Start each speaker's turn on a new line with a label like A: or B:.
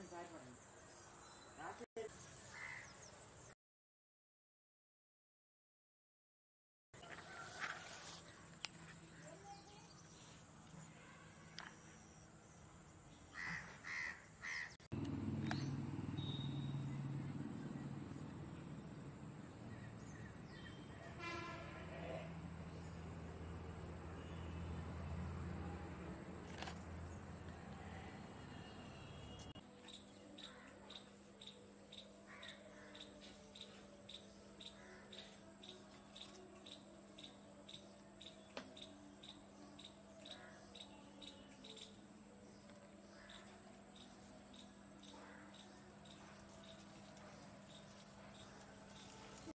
A: inside for him. That's it.